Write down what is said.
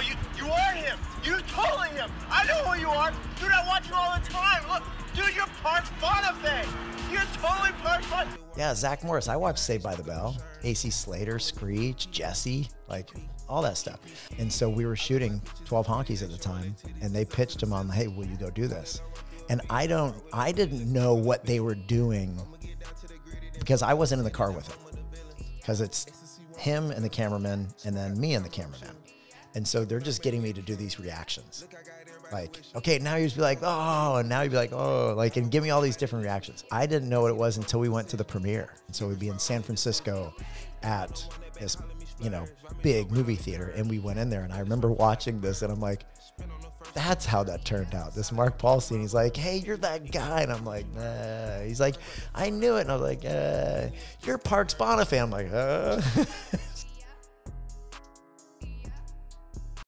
No, you you are him. You're totally him. I know who you are. Dude, I watch you all the time. Look, dude, you're Parks Bonifay. You're totally part Bon. Yeah, Zack Morris. I watched Saved by the Bell, AC Slater, Screech, Jesse, like all that stuff. And so we were shooting 12 Honkeys at the time, and they pitched him on, hey, will you go do this? And I don't, I didn't know what they were doing because I wasn't in the car with him. Because it's him and the cameraman, and then me and the cameraman. And so they're just getting me to do these reactions. Like, okay, now you'd be like, oh, and now you'd be like, oh, like, and give me all these different reactions. I didn't know what it was until we went to the premiere. And so we'd be in San Francisco at this, you know, big movie theater. And we went in there, and I remember watching this, and I'm like, that's how that turned out. This Mark Paul scene, he's like, hey, you're that guy. And I'm like, nah. He's like, I knew it. And I was like, uh, you're Parks Bonifay. I'm like, uh.